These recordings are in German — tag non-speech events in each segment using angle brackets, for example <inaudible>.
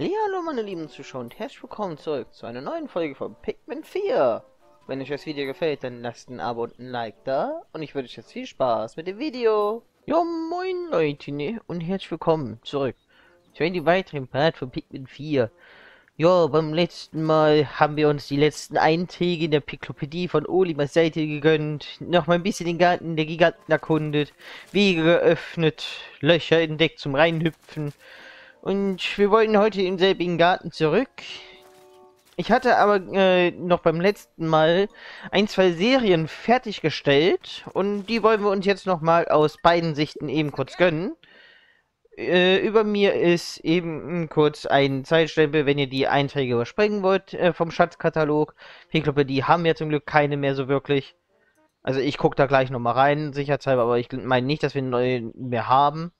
Hallo meine lieben Zuschauer und herzlich willkommen zurück zu einer neuen Folge von Pikmin 4. Wenn euch das Video gefällt, dann lasst ein Abo und ein Like da und ich wünsche euch jetzt viel Spaß mit dem Video. Ja moin Leute ne? und herzlich willkommen zurück zu einem weiteren Part von Pikmin 4. Ja, beim letzten Mal haben wir uns die letzten Einträge in der Piklopädie von Olimers Seite gegönnt, noch mal ein bisschen den Garten der Giganten erkundet, Wege geöffnet, Löcher entdeckt zum Reinhüpfen und wir wollten heute im selbigen Garten zurück. Ich hatte aber äh, noch beim letzten Mal ein, zwei Serien fertiggestellt und die wollen wir uns jetzt noch mal aus beiden Sichten eben kurz gönnen. Äh, über mir ist eben kurz ein Zeitstempel, wenn ihr die Einträge überspringen wollt äh, vom Schatzkatalog. Ich glaube, die haben ja zum Glück keine mehr so wirklich. Also ich gucke da gleich noch mal rein, sicherheitshalber, aber ich meine nicht, dass wir neue mehr haben.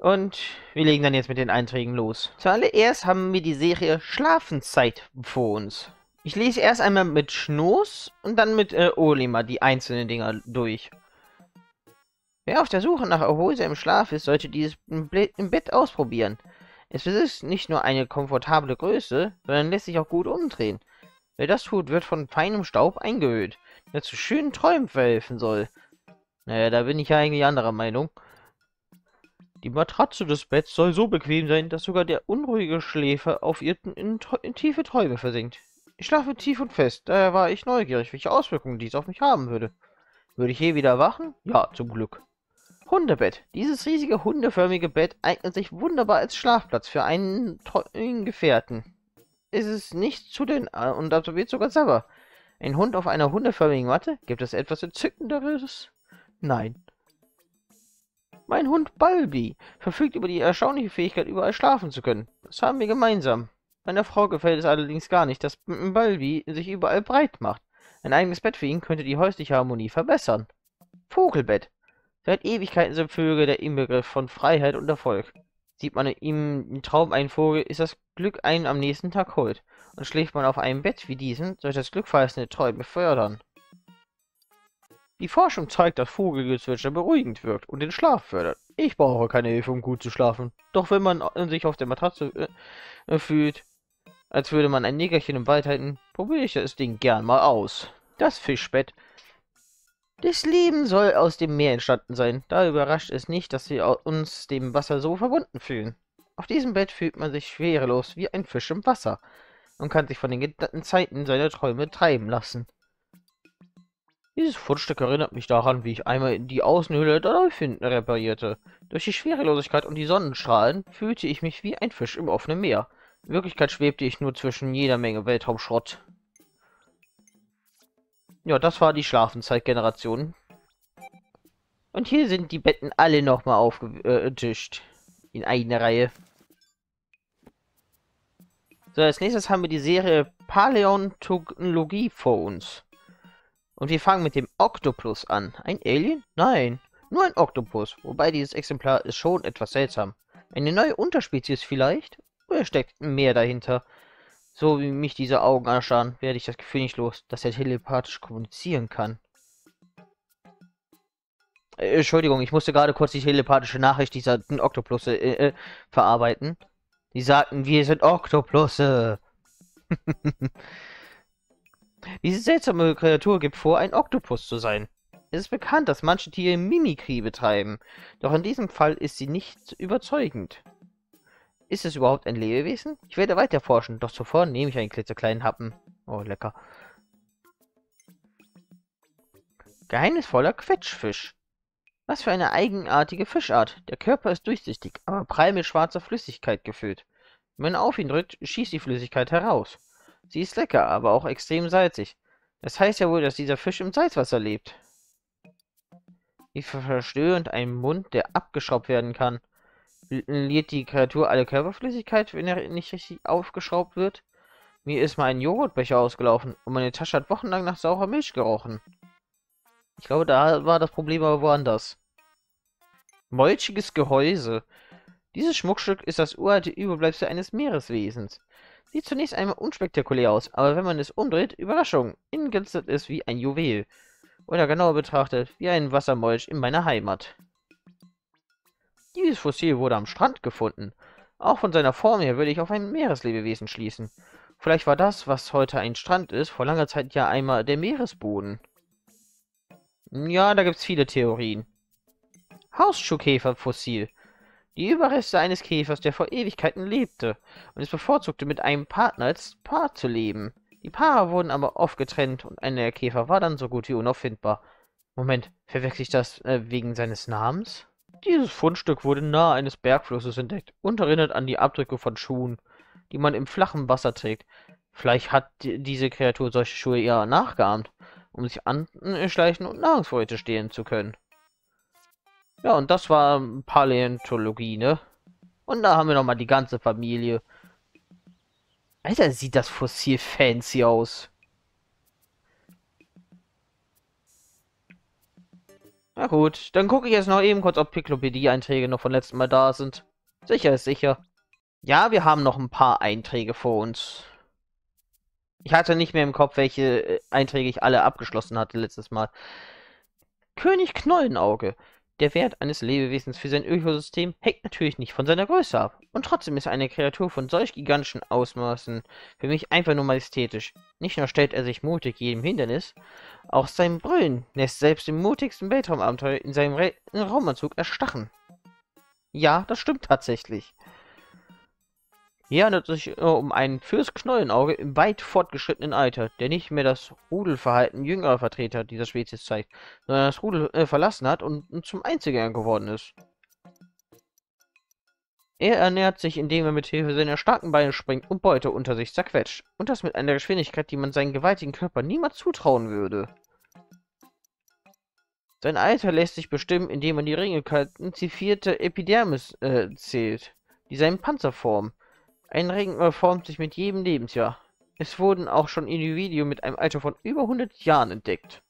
Und wir legen dann jetzt mit den Einträgen los. Zuallererst haben wir die Serie Schlafenszeit vor uns. Ich lese erst einmal mit Schnoß und dann mit äh, Olima die einzelnen Dinger durch. Wer auf der Suche nach erholsamem Schlaf ist, sollte dieses im, im Bett ausprobieren. Es besitzt nicht nur eine komfortable Größe, sondern lässt sich auch gut umdrehen. Wer das tut, wird von feinem Staub eingehüllt, der zu schönen Träumen verhelfen soll. Naja, da bin ich ja eigentlich anderer Meinung. Die Matratze des Betts soll so bequem sein, dass sogar der unruhige Schläfer auf ihr in, in tiefe Träume versinkt. Ich schlafe tief und fest, daher war ich neugierig, welche Auswirkungen dies auf mich haben würde. Würde ich je wieder wachen? Ja, zum Glück. Hundebett. Dieses riesige hundeförmige Bett eignet sich wunderbar als Schlafplatz für einen treuen Gefährten. Ist nicht zu den äh, und absorbiert sogar selber. Ein Hund auf einer hundeförmigen Matte? Gibt es etwas Entzückenderes? Nein. Mein Hund Balbi verfügt über die erstaunliche Fähigkeit, überall schlafen zu können. Das haben wir gemeinsam. Meiner Frau gefällt es allerdings gar nicht, dass Balbi sich überall breit macht. Ein eigenes Bett für ihn könnte die häusliche Harmonie verbessern. Vogelbett. Seit Ewigkeiten sind Vögel der Inbegriff von Freiheit und Erfolg. Sieht man ihm im Traum einen Vogel, ist das Glück einen am nächsten Tag holt. Und schläft man auf einem Bett wie diesem, soll das glückverheißende Träume fördern. Die Forschung zeigt, dass Vogelgezwitscher beruhigend wirkt und den Schlaf fördert. Ich brauche keine Hilfe, um gut zu schlafen. Doch wenn man sich auf der Matratze äh, fühlt, als würde man ein Negerchen im Wald halten, probiere ich das Ding gern mal aus. Das Fischbett. Das Leben soll aus dem Meer entstanden sein. Da überrascht es nicht, dass wir uns dem Wasser so verbunden fühlen. Auf diesem Bett fühlt man sich schwerelos wie ein Fisch im Wasser und kann sich von den Zeiten seiner Träume treiben lassen. Dieses Fundstück erinnert mich daran, wie ich einmal die Außenhülle der Dolphin reparierte. Durch die Schwerelosigkeit und die Sonnenstrahlen fühlte ich mich wie ein Fisch im offenen Meer. In Wirklichkeit schwebte ich nur zwischen jeder Menge Weltraumschrott. Ja, das war die Schlafenzeitgeneration. Und hier sind die Betten alle nochmal aufgetischt. In einer Reihe. So, als nächstes haben wir die Serie Paläontologie vor uns. Und wir fangen mit dem Oktopus an. Ein Alien? Nein, nur ein Oktopus. Wobei dieses Exemplar ist schon etwas seltsam. Eine neue Unterspezies vielleicht? Oder steckt mehr dahinter? So wie mich diese Augen anschauen, werde ich das Gefühl nicht los, dass er telepathisch kommunizieren kann. Äh, Entschuldigung, ich musste gerade kurz die telepathische Nachricht dieser Oktopusse äh, äh, verarbeiten. Die sagten, wir sind Oktopusse. <laughs> Diese seltsame Kreatur gibt vor, ein Oktopus zu sein. Es ist bekannt, dass manche Tiere Mimikrie betreiben, doch in diesem Fall ist sie nicht überzeugend. Ist es überhaupt ein Lebewesen? Ich werde weiter forschen, doch zuvor nehme ich einen klitzekleinen Happen. Oh, lecker. Geheimnisvoller Quetschfisch. Was für eine eigenartige Fischart. Der Körper ist durchsichtig, aber prall mit schwarzer Flüssigkeit gefüllt. Wenn man auf ihn drückt, schießt die Flüssigkeit heraus. Sie ist lecker, aber auch extrem salzig. Das heißt ja wohl, dass dieser Fisch im Salzwasser lebt. Wie verstörend ein Mund, der abgeschraubt werden kann. Verliert die Kreatur alle Körperflüssigkeit, wenn er nicht richtig aufgeschraubt wird? Mir ist mal ein Joghurtbecher ausgelaufen und meine Tasche hat wochenlang nach saurer Milch gerochen. Ich glaube, da war das Problem aber woanders. Molchiges Gehäuse. Dieses Schmuckstück ist das uralte Überbleibsel eines Meereswesens. Sieht zunächst einmal unspektakulär aus, aber wenn man es umdreht, Überraschung, innen glitzert es wie ein Juwel. Oder genauer betrachtet, wie ein Wassermolch in meiner Heimat. Dieses Fossil wurde am Strand gefunden. Auch von seiner Form her würde ich auf ein Meereslebewesen schließen. Vielleicht war das, was heute ein Strand ist, vor langer Zeit ja einmal der Meeresboden. Ja, da gibt's viele Theorien. Hausschuhkäferfossil. Die Überreste eines Käfers, der vor Ewigkeiten lebte und es bevorzugte, mit einem Partner als Paar zu leben. Die Paare wurden aber oft getrennt und einer der Käfer war dann so gut wie unauffindbar. Moment, verwechsel ich das äh, wegen seines Namens? Dieses Fundstück wurde nahe eines Bergflusses entdeckt und erinnert an die Abdrücke von Schuhen, die man im flachen Wasser trägt. Vielleicht hat diese Kreatur solche Schuhe eher nachgeahmt, um sich anschleichen und Nahrungsvorräte stehlen zu können. Ja, und das war Paläontologie, ne? Und da haben wir nochmal die ganze Familie. Alter, sieht das Fossil fancy aus. Na gut, dann gucke ich jetzt noch eben kurz, ob Piklopädie-Einträge noch von letztem Mal da sind. Sicher ist sicher. Ja, wir haben noch ein paar Einträge vor uns. Ich hatte nicht mehr im Kopf, welche äh, Einträge ich alle abgeschlossen hatte letztes Mal. König Knollenauge. Der Wert eines Lebewesens für sein Ökosystem hängt natürlich nicht von seiner Größe ab. Und trotzdem ist eine Kreatur von solch gigantischen Ausmaßen für mich einfach nur majestätisch. Nicht nur stellt er sich mutig jedem Hindernis, auch sein Brüllen lässt selbst im mutigsten Weltraumabenteuer in seinem Ra Raumanzug erstachen. Ja, das stimmt tatsächlich. Hier handelt es sich um ein Fürsknollenauge im weit fortgeschrittenen Alter, der nicht mehr das Rudelverhalten jüngerer Vertreter dieser Spezies zeigt, sondern das Rudel äh, verlassen hat und, zum Einziger geworden ist. Er ernährt sich, indem er mit Hilfe seiner starken Beine springt und Beute unter sich zerquetscht. Und das mit einer Geschwindigkeit, die man seinen gewaltigen Körper niemals zutrauen würde. Sein Alter lässt sich bestimmen, indem man die ringelkalzifierte Epidermis äh, zählt, die seinen Panzer formen. Ein Ring formt sich mit jedem Lebensjahr. Es wurden auch schon Individuen mit einem Alter von über 100 Jahren entdeckt.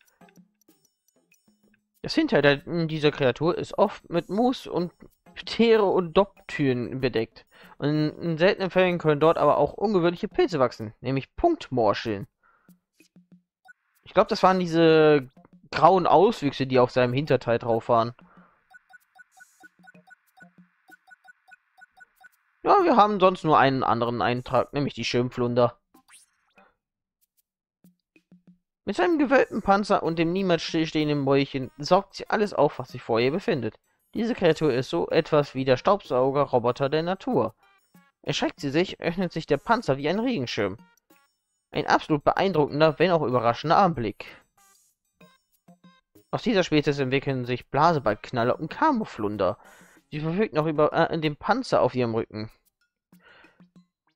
Das Hinterteil dieser Kreatur ist oft mit Moos und Pterodoptyren bedeckt. Und in seltenen Fällen können dort aber auch ungewöhnliche Pilze wachsen, nämlich Punktmorscheln. Ich glaube, das waren diese grauen Auswüchse, die auf seinem Hinterteil drauf waren. Ja, wir haben sonst nur einen anderen Eintrag, nämlich die Schirmflunder. Mit seinem gewölbten Panzer und dem niemals stillstehenden Mäulchen saugt sie alles auf, was sich vor ihr befindet. Diese Kreatur ist so etwas wie der Staubsauger-Roboter der Natur. Erschreckt sie sich, öffnet sich der Panzer wie ein Regenschirm. Ein absolut beeindruckender, wenn auch überraschender Anblick. Aus dieser Spezies entwickeln sich Blaseballknaller und Kamoflunder. Sie verfügt noch über äh, den Panzer auf ihrem Rücken.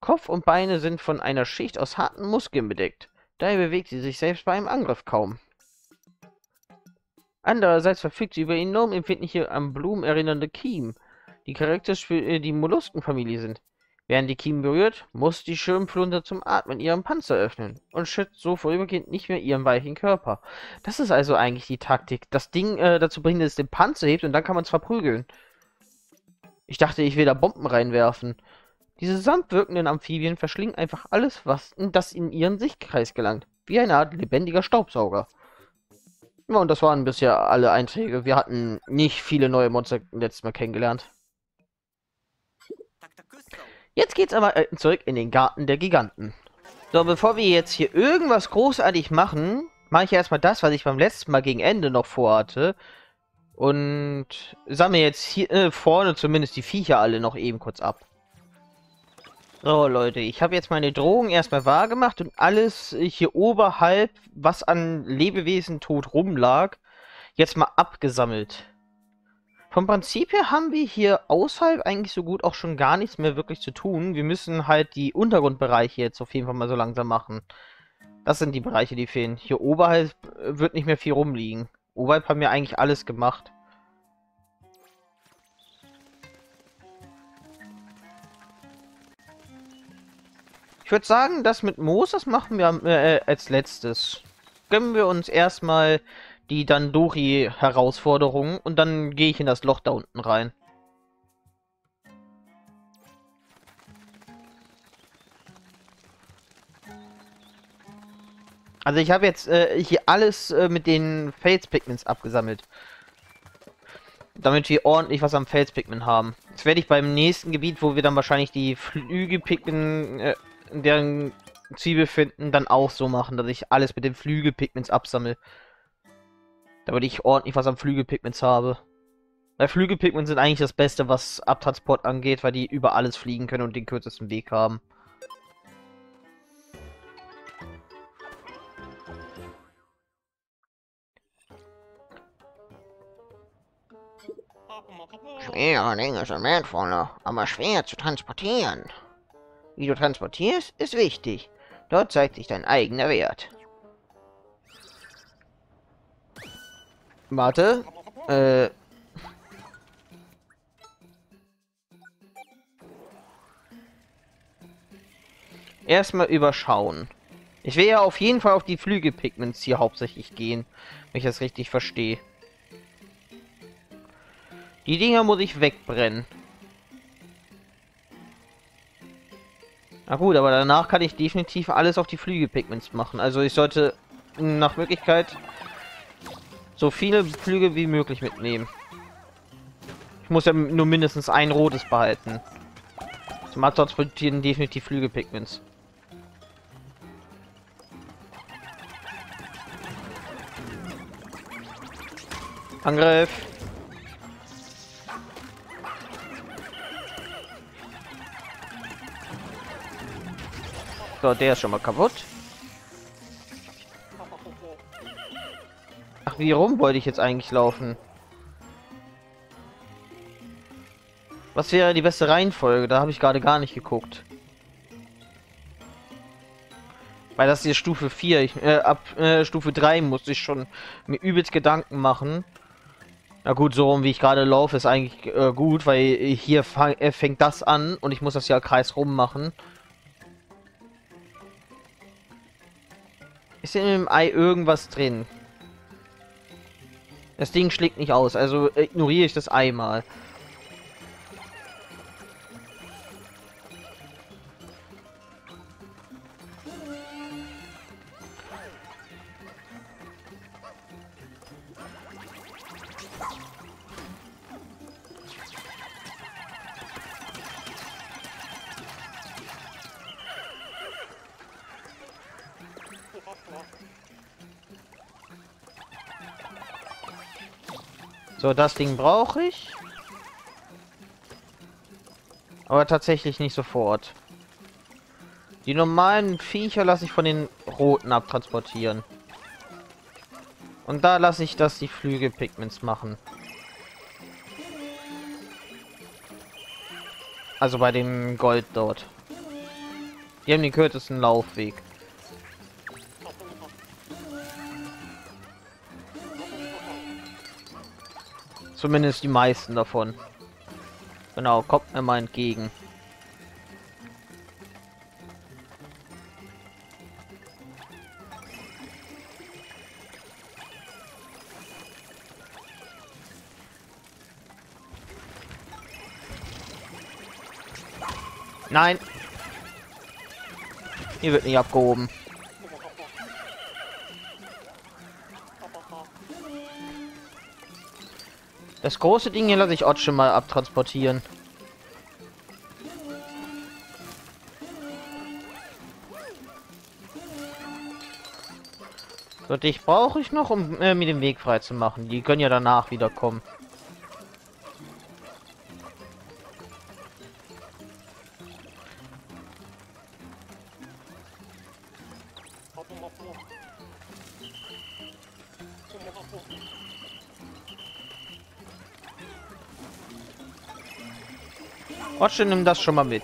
Kopf und Beine sind von einer Schicht aus harten Muskeln bedeckt. Daher bewegt sie sich selbst bei einem Angriff kaum. Andererseits verfügt sie über enorm empfindliche an Blumen erinnernde Kiemen, die charakteristisch für äh, die Molluskenfamilie sind. Während die Kiemen berührt, muss die Schirmflunder zum Atmen ihren Panzer öffnen und schützt so vorübergehend nicht mehr ihren weichen Körper. Das ist also eigentlich die Taktik. Das Ding äh, dazu bringen, dass es den Panzer hebt und dann kann man es verprügeln. Ich dachte, ich will da Bomben reinwerfen. Diese samtwirkenden Amphibien verschlingen einfach alles, was das in ihren Sichtkreis gelangt. Wie eine Art lebendiger Staubsauger. Ja, und das waren bisher alle Einträge. Wir hatten nicht viele neue Monster letztes Mal kennengelernt. Jetzt geht's aber äh, zurück in den Garten der Giganten. So, bevor wir jetzt hier irgendwas großartig machen, mache ich erstmal das, was ich beim letzten Mal gegen Ende noch vorhatte. Und sammle jetzt hier äh, vorne zumindest die Viecher alle noch eben kurz ab. So, Leute, ich habe jetzt meine Drohung erstmal wahrgemacht und alles hier oberhalb, was an Lebewesen tot rumlag, jetzt mal abgesammelt. Vom Prinzip her haben wir hier außerhalb eigentlich so gut auch schon gar nichts mehr wirklich zu tun. Wir müssen halt die Untergrundbereiche jetzt auf jeden Fall mal so langsam machen. Das sind die Bereiche, die fehlen. Hier oberhalb wird nicht mehr viel rumliegen. Oberhalb haben wir eigentlich alles gemacht. Ich würde sagen, das mit Moos, das machen wir äh, als letztes. Gönnen wir uns erstmal die Dandori-Herausforderung und dann gehe ich in das Loch da unten rein. Also ich habe jetzt äh, hier alles äh, mit den Felspigments abgesammelt. Damit wir ordentlich was am Felspigment haben. Das werde ich beim nächsten Gebiet, wo wir dann wahrscheinlich die Flüge picken, äh, deren Zwiebel finden, dann auch so machen, dass ich alles mit den Flügelpigments absammle. Damit ich ordentlich was am Flügelpigments habe. Weil Flügelpigments sind eigentlich das Beste, was Abtransport angeht, weil die über alles fliegen können und den kürzesten Weg haben. Schwere Dinge sind wertvoller, aber schwer zu transportieren. Wie du transportierst, ist wichtig. Dort zeigt sich dein eigener Wert. Warte. Äh. Erstmal überschauen. Ich will ja auf jeden Fall auf die Flügelpigments hier hauptsächlich gehen, wenn ich das richtig verstehe. Die Dinger muss ich wegbrennen. Na gut, aber danach kann ich definitiv alles auf die Flügelpigments machen. Also ich sollte nach Möglichkeit so viele Flüge wie möglich mitnehmen. Ich muss ja nur mindestens ein rotes behalten. Zum Transportieren definitiv Flügelpigments. Angriff! So, der ist schon mal kaputt. Ach, wie rum wollte ich jetzt eigentlich laufen? Was wäre die beste Reihenfolge? Da habe ich gerade gar nicht geguckt. Weil das hier Stufe 4, ich, äh, ab äh, Stufe 3 musste ich schon mir übelst Gedanken machen. Na gut, so rum wie ich gerade laufe, ist eigentlich äh, gut, weil hier fang, äh, fängt das an und ich muss das ja kreis rum machen. Ist in dem Ei irgendwas drin? Das Ding schlägt nicht aus, also ignoriere ich das Ei mal. So, das Ding brauche ich. Aber tatsächlich nicht sofort. Die normalen Viecher lasse ich von den roten abtransportieren. Und da lasse ich das die Flügelpigments machen. Also bei dem Gold dort. Die haben den kürzesten Laufweg. Zumindest die meisten davon. Genau, kommt mir mal entgegen. Nein. Hier wird nicht abgehoben. Das große Ding hier lasse ich Ott schon mal abtransportieren. So, dich brauche ich noch, um äh, mir den Weg frei zu machen. Die können ja danach wieder kommen. Otsche, nimm das schon mal mit.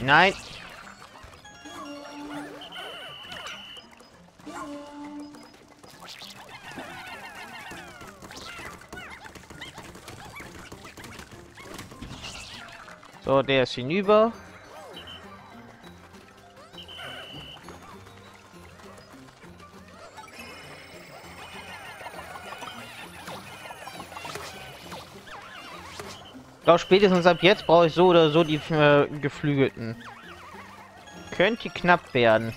Nein. So, der ist hinüber. Doch spätestens ab jetzt brauche ich so oder so die äh, Geflügelten. Könnte knapp werden.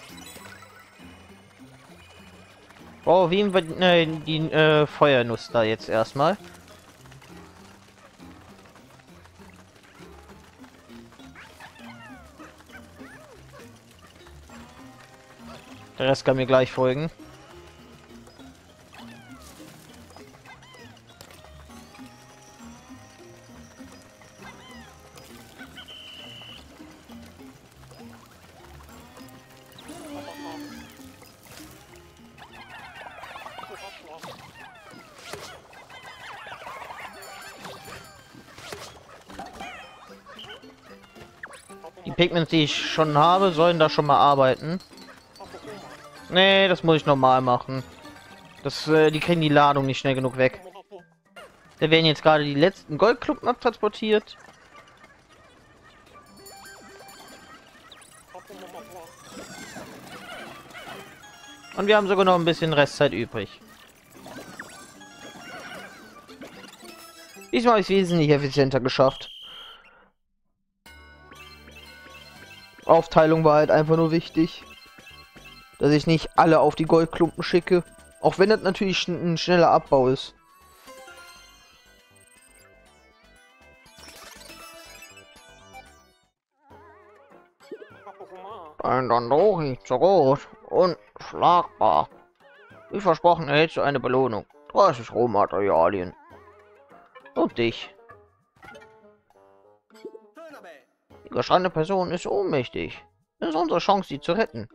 Oh, äh, wie die äh, Feuernuss da jetzt erstmal. Der Rest kann mir gleich folgen. Die Pigments, die ich schon habe, sollen da schon mal arbeiten. Nee, das muss ich normal machen. Das, äh, die kriegen die Ladung nicht schnell genug weg. Da werden jetzt gerade die letzten Goldklumpen abtransportiert. Und wir haben sogar noch ein bisschen Restzeit übrig. Diesmal habe ich es wesentlich effizienter geschafft. Aufteilung war halt einfach nur wichtig dass ich nicht alle auf die Goldklumpen schicke. Auch wenn das natürlich ein schneller Abbau ist. Ein Dandori, zu gut und schlagbar. Wie versprochen erhältst du eine Belohnung. 30 Rohmaterialien. Und dich. Die gestandene Person ist ohnmächtig. Das ist unsere Chance, sie zu retten.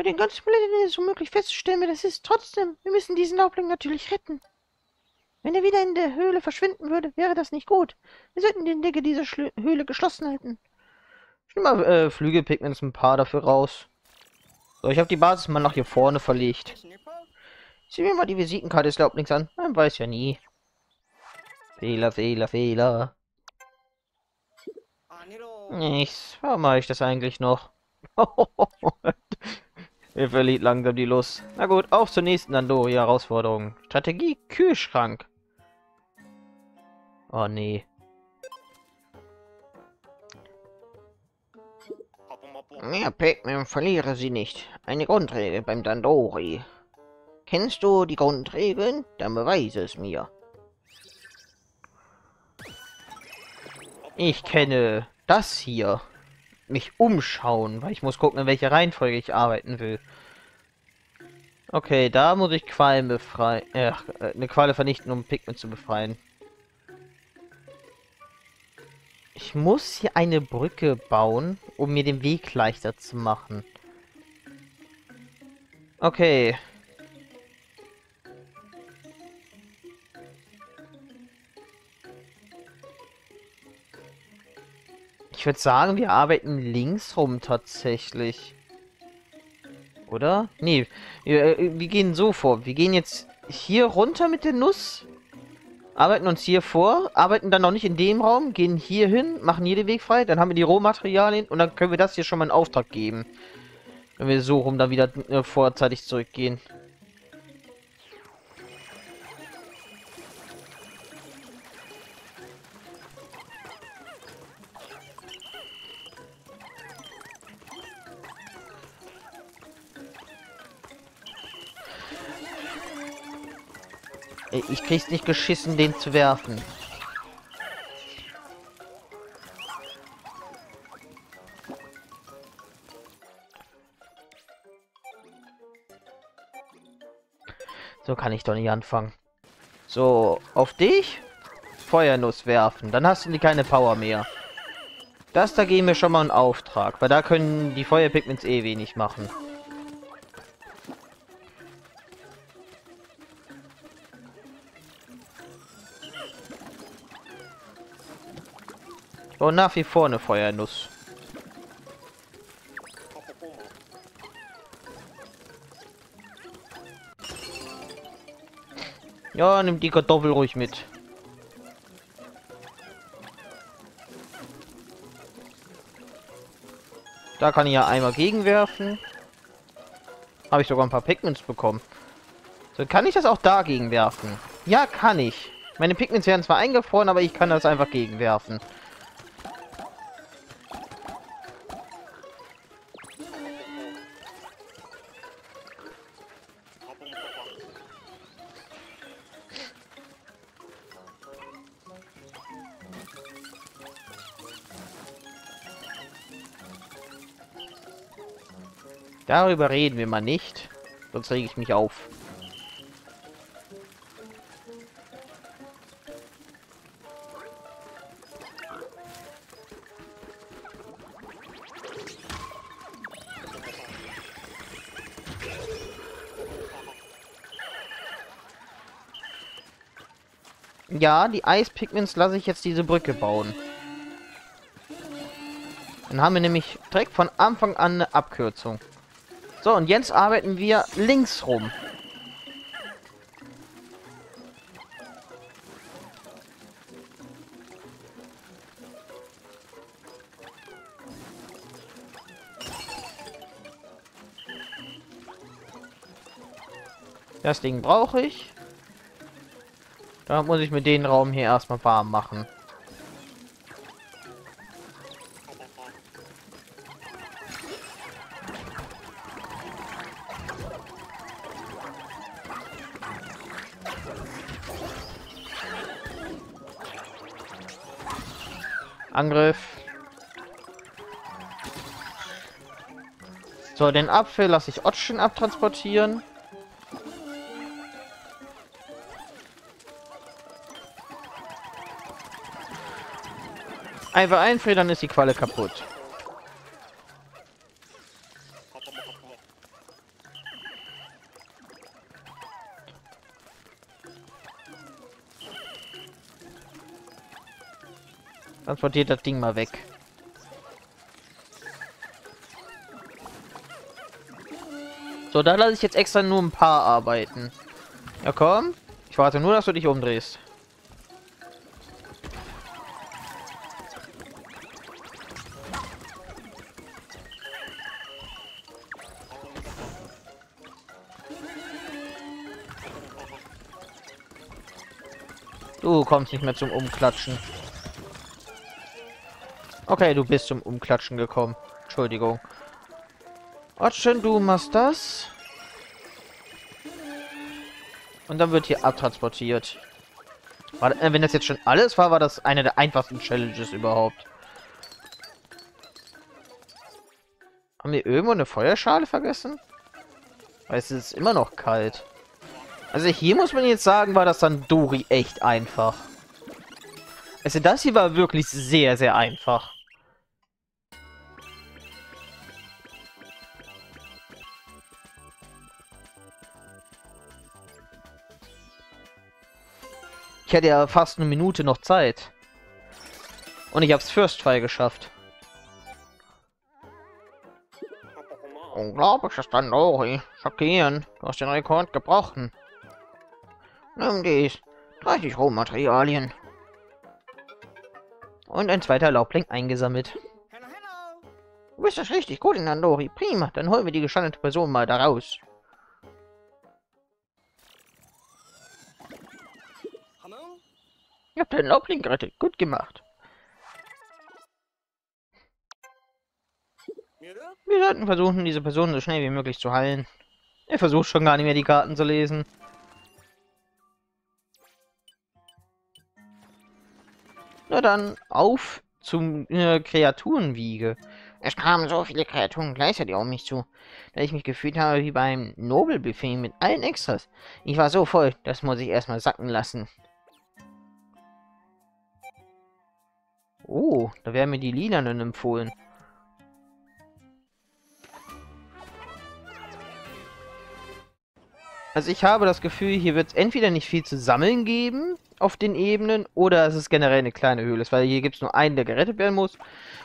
Bei den ganzen Planeten ist es unmöglich festzustellen, wer das ist. Trotzdem, wir müssen diesen Laubling natürlich retten. Wenn er wieder in der Höhle verschwinden würde, wäre das nicht gut. Wir sollten den Decke dieser Schlö Höhle geschlossen halten. Ich nehme mal äh, Flügelpigments ein paar dafür raus. So, ich habe die Basis mal nach hier vorne verlegt. Sieh mir mal die Visitenkarte des Laublings an. Man weiß ja nie. Fehler, Fehler, Fehler. Nichts. Warum mache ich das eigentlich noch? <laughs> Er verliert langsam die Lust. Na gut, auf zur nächsten Andori-Herausforderung. Strategie Kühlschrank. Oh nee. Mehr Pac-Man verliere sie nicht. Eine Grundregel beim Dandori. Kennst du die Grundregeln? Dann beweise es mir. Ich kenne das hier mich umschauen, weil ich muss gucken, in welcher Reihenfolge ich arbeiten will. Okay, da muss ich Quallen befreien. Äh, eine Qualle vernichten, um Pigment zu befreien. Ich muss hier eine Brücke bauen, um mir den Weg leichter zu machen. Okay. Ich würde sagen, wir arbeiten links rum tatsächlich. Oder? Nee, wir, äh, wir, gehen so vor. Wir gehen jetzt hier runter mit der Nuss. Arbeiten uns hier vor. Arbeiten dann noch nicht in dem Raum. Gehen hier hin. Machen hier den Weg frei. Dann haben wir die Rohmaterialien. Und dann können wir das hier schon mal in Auftrag geben. Wenn wir so rum dann wieder äh, vorzeitig zurückgehen. Ich krieg's nicht geschissen, den zu werfen. So kann ich doch nicht anfangen. So, auf dich Feuernuss werfen. Dann hast du keine Power mehr. Das da geben wir schon mal einen Auftrag, weil da können die Feuerpigments eh wenig machen. Und nach wie vor eine Feuernuss. Ja, nimm die Kartoffel ruhig mit. Da kann ich ja einmal gegenwerfen. Habe ich sogar ein paar Pigments bekommen. So, kann ich das auch dagegen werfen? Ja, kann ich. Meine Pigments werden zwar eingefroren, aber ich kann das einfach gegenwerfen. Darüber reden wir mal nicht. Sonst rege ich mich auf. Ja, die Eispigments lasse ich jetzt diese Brücke bauen. Dann haben wir nämlich direkt von Anfang an eine Abkürzung. So, und jetzt arbeiten wir links rum. Das Ding brauche ich. Da muss ich mir den Raum hier erstmal warm machen. Angriff. So, den Apfel lasse ich Otschen abtransportieren. Einfach einfrieren, dann ist die Qualle kaputt. Transportiert das Ding mal weg. So, da lasse ich jetzt extra nur ein paar arbeiten. Ja, komm. Ich warte nur, dass du dich umdrehst. Du kommst nicht mehr zum Umklatschen. Okay, du bist zum Umklatschen gekommen. Entschuldigung. Otschen, du machst das. Und dann wird hier abtransportiert. War, äh, wenn das jetzt schon alles war, war das eine der einfachsten Challenges überhaupt. Haben wir irgendwo eine Feuerschale vergessen? Weil es ist immer noch kalt. Also hier muss man jetzt sagen, war das dann Dori echt einfach. Also das hier war wirklich sehr, sehr einfach. Ich hätte ja fast eine Minute noch Zeit. Und ich hab's First Try geschafft. Unglaublich, dann Lori. Schockierend. Du hast den Rekord gebrochen. Nimm dies. 30 Rohmaterialien. Und ein zweiter Laubling eingesammelt. Du bist das richtig gut in Andori. Prima, dann holen wir die gestandete Person mal da raus. Ihr habt den Laubling gerettet. Gut gemacht. Wir sollten versuchen, diese Person so schnell wie möglich zu heilen. Er versucht schon gar nicht mehr, die Karten zu lesen. Na dann, auf zum äh, Kreaturenwiege. Es kamen so viele Kreaturen gleichzeitig auf mich zu, dass ich mich gefühlt habe wie beim Nobelbuffet mit allen Extras. Ich war so voll, das muss ich erstmal sacken lassen. Oh, da werden mir die Lilanen empfohlen. Also ich habe das Gefühl, hier wird es entweder nicht viel zu sammeln geben auf den Ebenen oder es ist generell eine kleine Höhle. Weil hier gibt es nur einen, der gerettet werden muss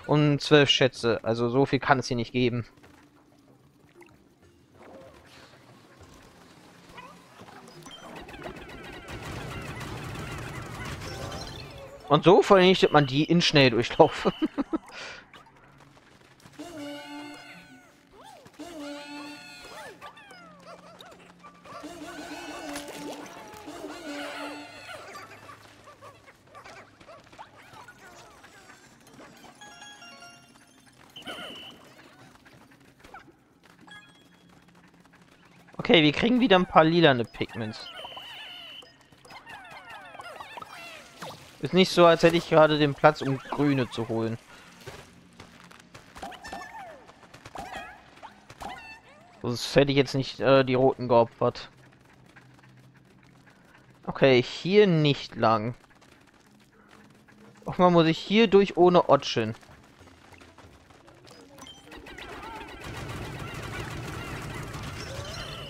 und zwölf Schätze. Also so viel kann es hier nicht geben. Und so vernichtet man die in Schnelldurchlauf. <laughs> Okay, wir kriegen wieder ein paar lilane Pigments. Ist nicht so, als hätte ich gerade den Platz, um grüne zu holen. Sonst hätte ich jetzt nicht äh, die roten geopfert. Okay, hier nicht lang. Offenbar muss ich hier durch ohne Otschen.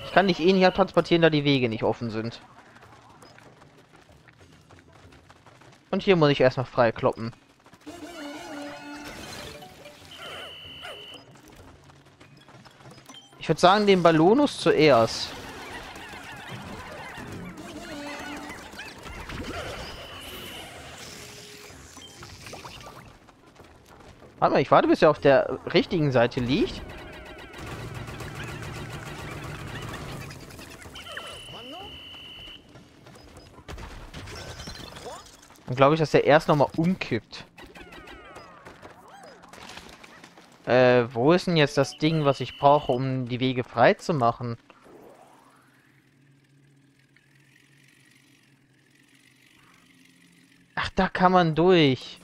Ich kann dich eh nicht transportieren, da die Wege nicht offen sind. Und hier muss ich erstmal frei kloppen. Ich würde sagen, den Ballonus zuerst. Warte mal, ich warte, bis er auf der richtigen Seite liegt. Dann glaube ich, dass er erst nochmal umkippt. Äh, wo ist denn jetzt das Ding, was ich brauche, um die Wege frei zu machen? Ach, da kann man durch.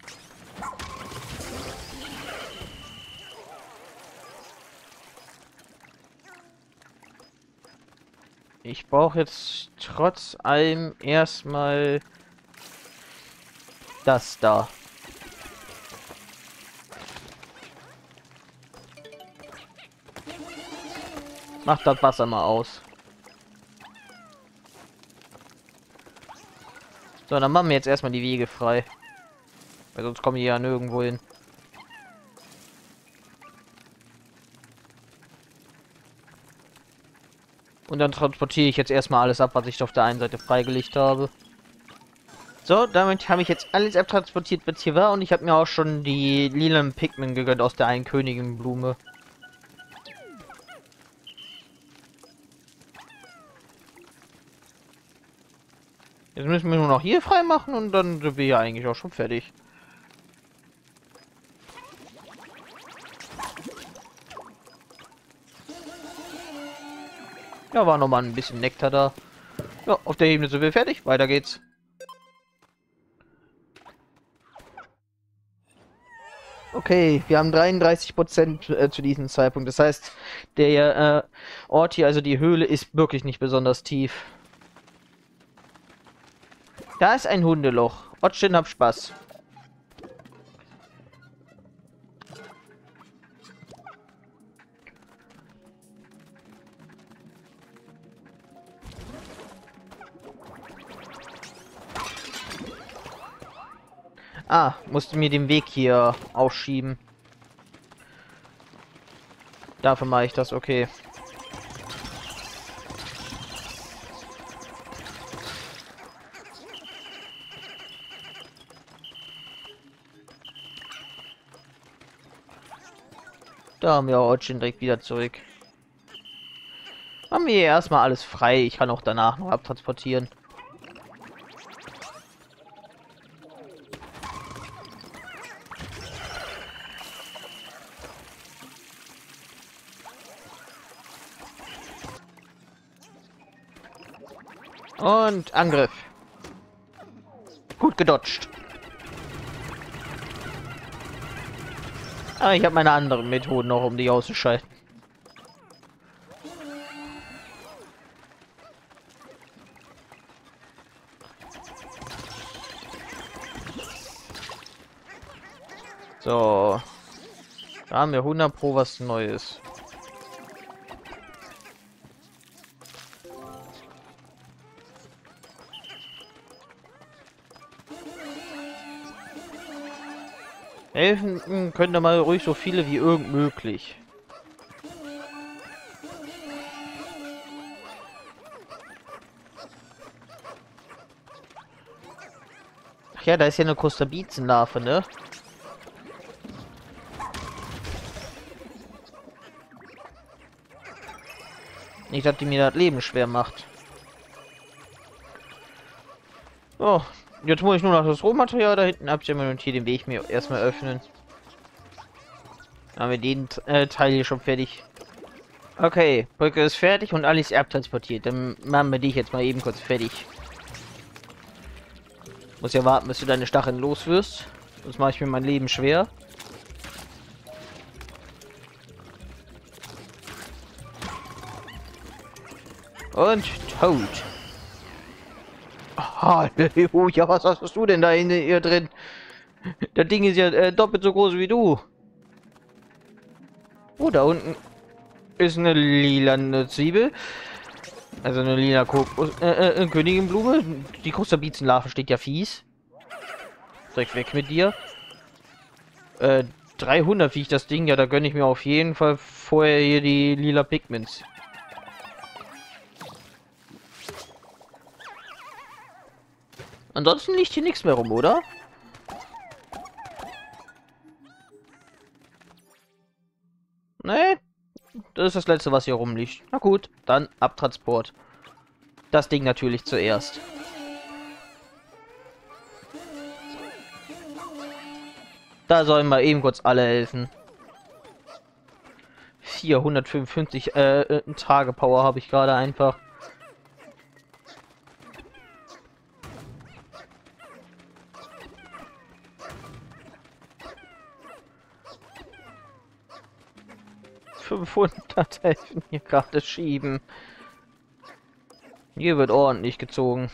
Ich brauche jetzt trotz allem erstmal das da. Mach das Wasser mal aus. So, dann machen wir jetzt erstmal die Wege frei. Weil sonst kommen die ja nirgendwo hin. Und dann transportiere ich jetzt erstmal alles ab, was ich auf der einen Seite freigelegt habe. So, damit habe ich jetzt alles abtransportiert, was hier war. Und ich habe mir auch schon die lilanen Pigment gegönnt aus der einen Königinblume. Jetzt müssen wir nur noch hier frei machen und dann sind wir ja eigentlich auch schon fertig. Ja, war noch mal ein bisschen Nektar da. Ja, auf der Ebene sind wir fertig. Weiter geht's. Okay, wir haben 33 Prozent äh, zu diesem Zeitpunkt. Das heißt, der äh, Ort hier, also die Höhle, ist wirklich nicht besonders tief. Da ist ein Hundeloch. Ottchen, hab Spaß. Ah, musste mir den Weg hier aufschieben. Dafür mache ich das, okay. Da haben wir Orchin direkt wieder zurück. Haben wir hier erstmal alles frei. Ich kann auch danach noch abtransportieren. Und Angriff. Gut gedodged. Ah, ich habe meine anderen Methoden noch, um die auszuschalten. So. Da haben wir 100 Pro was Neues. Helfen könnt ihr mal ruhig so viele wie irgend möglich. Ach ja, da ist ja eine Kostabizenlarve, ne? Nicht, dass die mir das Leben schwer macht. Oh, Jetzt muss ich nur noch das Rohmaterial da hinten abstimmen und hier den Weg mir erstmal öffnen. Dann haben wir den äh, Teil hier schon fertig. Okay, Brücke ist fertig und alles abtransportiert. Dann machen wir dich jetzt mal eben kurz fertig. Muss ja warten, bis du deine Stacheln los wirst. Sonst mache ich mir mein Leben schwer. Und tot. Halleluja, was hast du denn da in ihr drin? Das Ding ist ja äh, doppelt so groß wie du. Oh, da unten ist eine lila Zwiebel. Also eine lila Kokos, äh, äh, Königinblume. Die Krustabizenlarve steht ja fies. Direkt weg mit dir. Äh, 300 wie ich das Ding. Ja, da gönne ich mir auf jeden Fall vorher hier die lila Pigments. Ansonsten liegt hier nichts mehr rum, oder? Nee. Das ist das letzte, was hier rumliegt. Na gut, dann Abtransport. Das Ding natürlich zuerst. Da sollen wir eben kurz alle helfen. 455 äh, äh, Tagepower habe ich gerade einfach. Helfen hier gerade schieben. Hier wird ordentlich gezogen.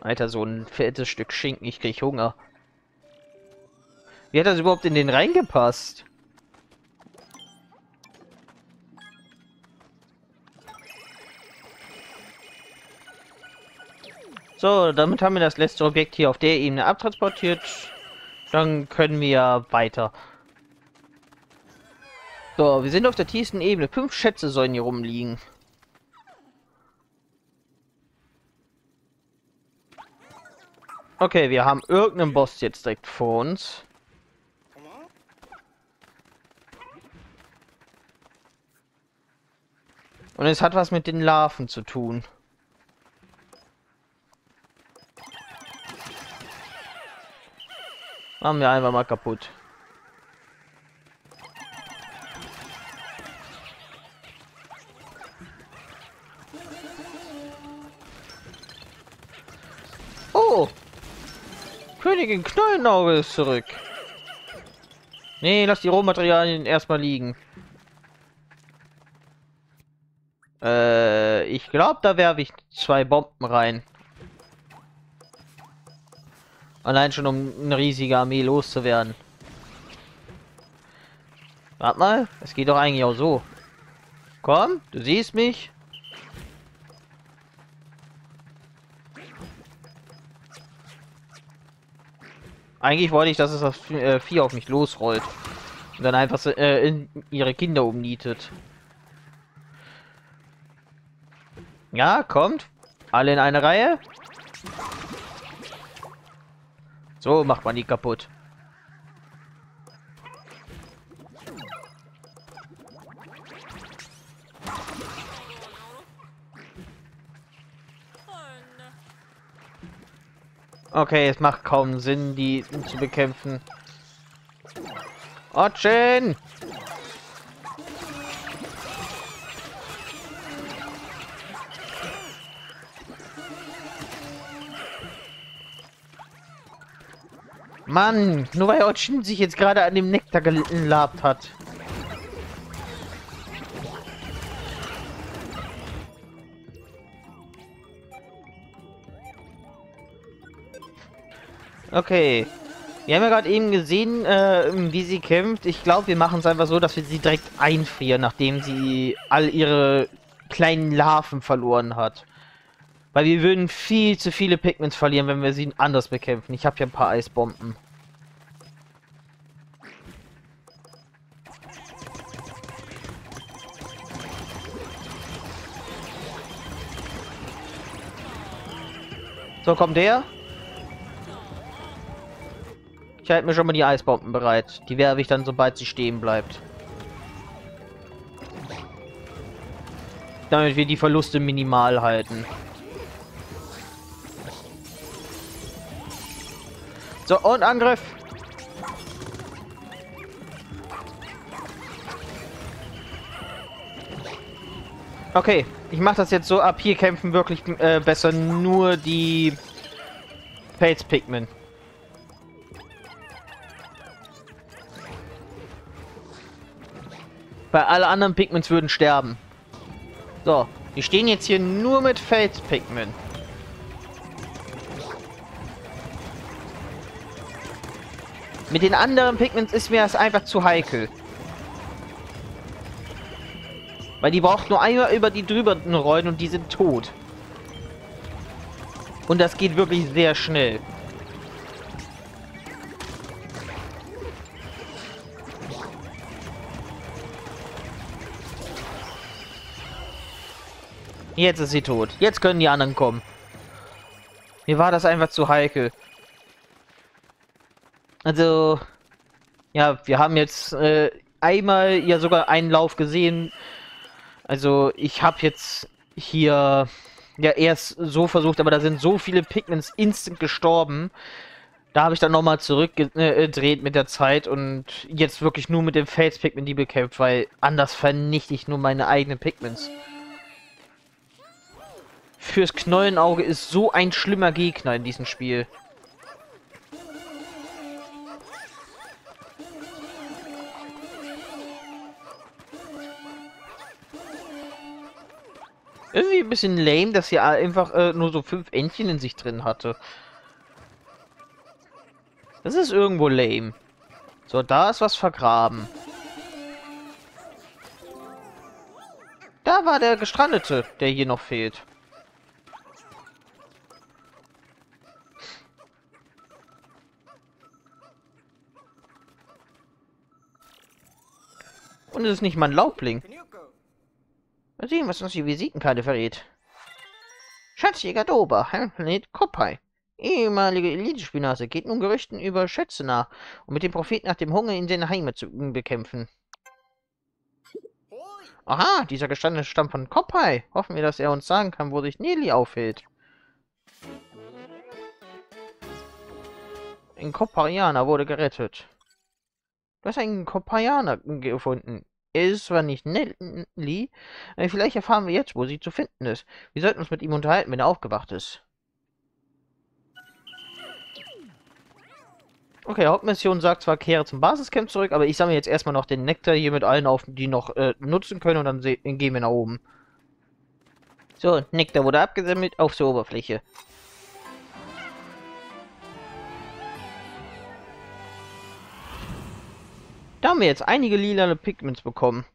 Alter, so ein fettes Stück Schinken, ich krieg Hunger. Wie hat das überhaupt in den reingepasst? So, damit haben wir das letzte Objekt hier auf der Ebene abtransportiert. Dann können wir weiter. So, wir sind auf der tiefsten Ebene. Fünf Schätze sollen hier rumliegen. Okay, wir haben irgendeinen Boss jetzt direkt vor uns. Und es hat was mit den Larven zu tun. Machen wir einfach mal kaputt. Königin Knollenauge ist zurück. Nee, lass die Rohmaterialien erstmal liegen. Äh, ich glaube, da werfe ich zwei Bomben rein. Allein schon, um eine riesige Armee loszuwerden. Warte mal, es geht doch eigentlich auch so. Komm, du siehst mich. Eigentlich wollte ich, dass es das äh, Vieh auf mich losrollt. Und dann einfach so, äh, ihre Kinder umnietet. Ja, kommt. Alle in eine Reihe. So macht man die kaputt. Okay, es macht kaum Sinn, die zu bekämpfen. Otchen! Mann, nur weil Otchen sich jetzt gerade an dem Nektar gelabt hat. Okay. Wir haben ja gerade eben gesehen, äh, wie sie kämpft. Ich glaube, wir machen es einfach so, dass wir sie direkt einfrieren, nachdem sie all ihre kleinen Larven verloren hat. Weil wir würden viel zu viele Pigments verlieren, wenn wir sie anders bekämpfen. Ich habe hier ein paar Eisbomben. So, kommt der. Ich halte mir schon mal die Eisbomben bereit. Die werfe ich dann, sobald sie stehen bleibt. Damit wir die Verluste minimal halten. So, und Angriff. Okay, ich mache das jetzt so ab. Hier kämpfen wirklich äh, besser nur die Fates Pigmen. Weil alle anderen Pigments würden sterben. So, wir stehen jetzt hier nur mit Felspigmen. Mit den anderen Pigments ist mir das einfach zu heikel. Weil die braucht nur einmal über die drüber rollen und die sind tot. Und das geht wirklich sehr schnell. Jetzt ist sie tot. Jetzt können die anderen kommen. Mir war das einfach zu heikel. Also, ja, wir haben jetzt äh, einmal ja sogar einen Lauf gesehen. Also, ich habe jetzt hier ja erst so versucht, aber da sind so viele Pigments instant gestorben. Da habe ich dann nochmal zurückgedreht mit der Zeit und jetzt wirklich nur mit dem Fels-Pigment die bekämpft, weil anders vernichte ich nur meine eigenen Pigments fürs Knollenauge ist so ein schlimmer Gegner in diesem Spiel. Irgendwie ein bisschen lame, dass hier einfach äh, nur so fünf Entchen in sich drin hatte. Das ist irgendwo lame. So, da ist was vergraben. Da war der Gestrandete, der hier noch fehlt. Und es ist nicht mal ein Laubling. Mal sehen, was uns die Visitenkarte verrät. Schatzjäger Dober, Heimplanet Kopai. Ehemalige Elite-Spinase geht nun Gerüchten über Schätze nach, um mit dem Propheten nach dem Hunger in seine Heimat zu bekämpfen. Aha, dieser gestandene stammt von Kopai. Hoffen wir, dass er uns sagen kann, wo sich Nelly aufhält. In Kopariana wurde gerettet. Du hast einen Koparianer gefunden. Er ist zwar nicht Nelly, aber vielleicht erfahren wir jetzt, wo sie zu finden ist. Wir sollten uns mit ihm unterhalten, wenn er aufgewacht ist. Okay, Hauptmission sagt zwar, kehre zum Basiscamp zurück, aber ich sammle jetzt erstmal noch den Nektar hier mit allen auf, die noch äh, nutzen können und dann gehen wir nach oben. So, Nektar wurde abgesammelt auf zur Oberfläche. Haben wir jetzt einige lilane Pigments bekommen.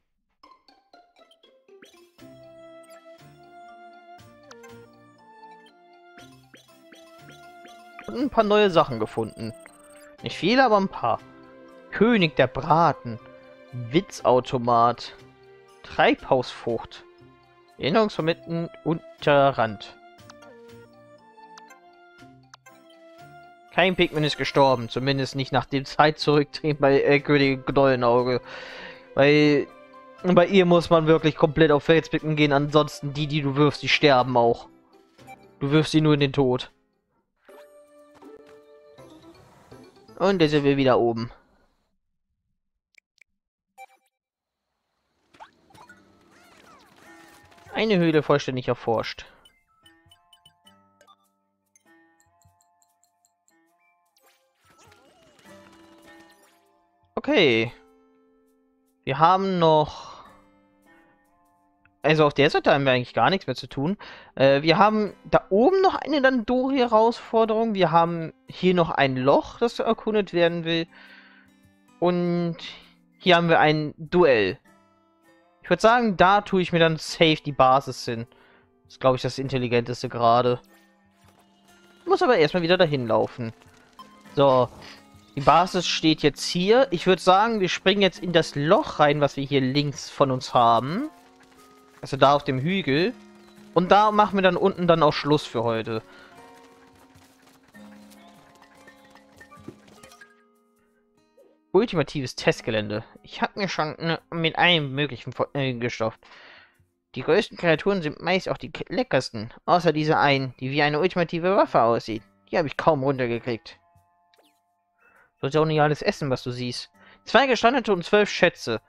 Und ein paar neue Sachen gefunden. Nicht viele, aber ein paar. König der Braten. Witzautomat. Treibhausfrucht. Erinnerungsvermitteln unter Rand. Kein Pikmin ist gestorben, zumindest nicht nach dem <laughs> Zeit zurückdrehen bei äh, Gnollenauge. Weil bei ihr muss man wirklich komplett auf Felspikmin gehen, ansonsten die, die du wirfst, die sterben auch. Du wirfst sie nur in den Tod. Und jetzt sind wir wieder oben. Eine Höhle vollständig erforscht. Okay. Wir haben noch... Also auf der Seite haben wir eigentlich gar nichts mehr zu tun. Äh, wir haben da oben noch eine Dandori-Herausforderung. Wir haben hier noch ein Loch, das erkundet werden will. Und hier haben wir ein Duell. Ich würde sagen, da tue ich mir dann safe die Basis hin. Das ist, glaube ich, das Intelligenteste gerade. Muss aber erstmal wieder dahin laufen. So, die Basis steht jetzt hier. Ich würde sagen, wir springen jetzt in das Loch rein, was wir hier links von uns haben. Also da auf dem Hügel. Und da machen wir dann unten dann auch Schluss für heute. Ultimatives Testgelände. Ich habe mir schon ne, mit allem möglichen äh, gestopft. Die größten Kreaturen sind meist auch die leckersten. Außer diese einen, die wie eine ultimative Waffe aussieht. Die habe ich kaum runtergekriegt. Du hast ja auch nicht alles essen, was du siehst. Zwei gestrandete und zwölf Schätze.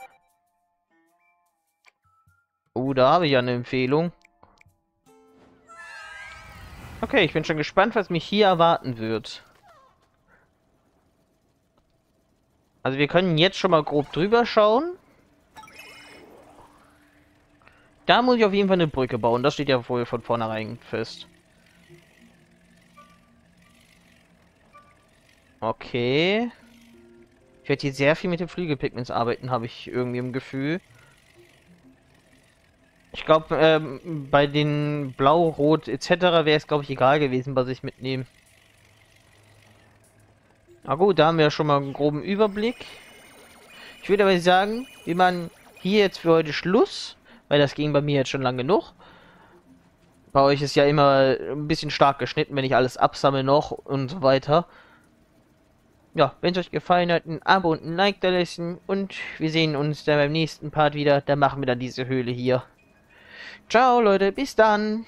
Oh, da habe ich ja eine Empfehlung. Okay, ich bin schon gespannt, was mich hier erwarten wird. Also wir können jetzt schon mal grob drüber schauen. Da muss ich auf jeden Fall eine Brücke bauen. Das steht ja wohl von vornherein fest. Okay. Ich werde hier sehr viel mit den Flügelpigments arbeiten, habe ich irgendwie im Gefühl. Ich glaube, ähm, bei den Blau, Rot etc. wäre es, glaube ich, egal gewesen, was ich mitnehme. Na gut, da haben wir schon mal einen groben Überblick. Ich würde aber sagen, wir machen hier jetzt für heute Schluss, weil das ging bei mir jetzt schon lang genug. Bei euch ist ja immer ein bisschen stark geschnitten, wenn ich alles absammle noch und so weiter ja, wenn es euch gefallen hat, ein Abo und ein Like da lassen. Und wir sehen uns dann beim nächsten Part wieder. Da machen wir dann diese Höhle hier. Ciao, Leute. Bis dann.